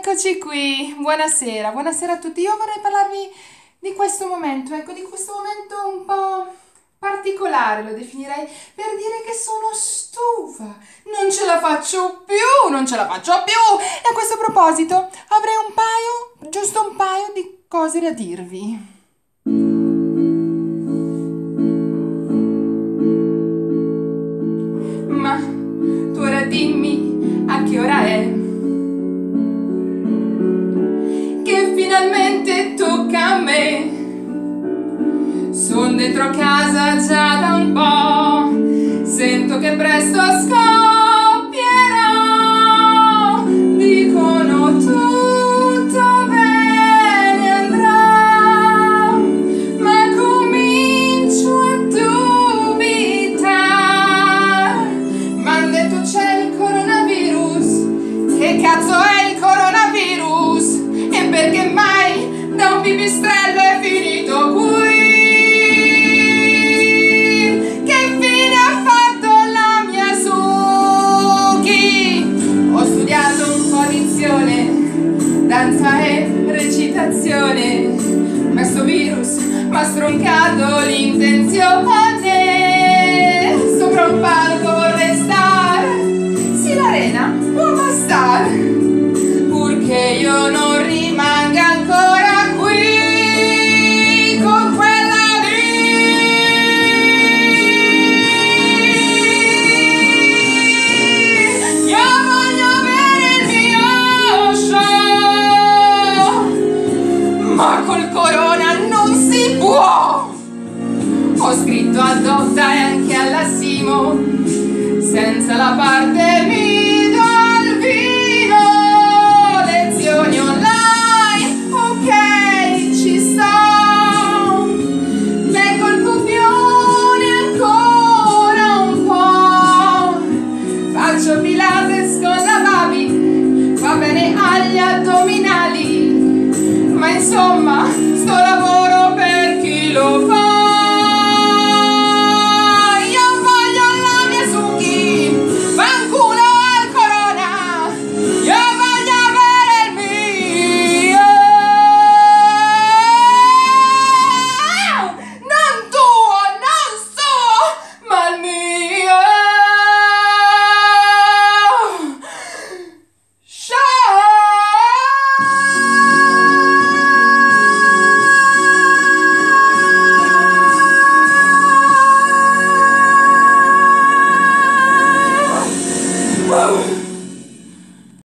Eccoci qui, buonasera, buonasera a tutti. Io vorrei parlarvi di questo momento, ecco, di questo momento un po' particolare lo definirei, per dire che sono stufa, non ce la faccio più, non ce la faccio più. E a questo proposito avrei un paio, giusto un paio di cose da dirvi. Dentro casa già da un po', sento che presto scoppierò. Dicono tutto bene andrà, ma comincio a dubitare. M'han detto c'è il coronavirus, che cazzo è il coronavirus? E perché mai da un pipistrello danza e recitazione, ma sto virus m'ha stroncato l'intenzione. ho scritto a Dotta e anche alla Simo. Senza la parte mi do il vino lezioni online ok ci sto leggo il buffione ancora un po' faccio pilates con va bene agli addominali. Ma insomma sto lavoro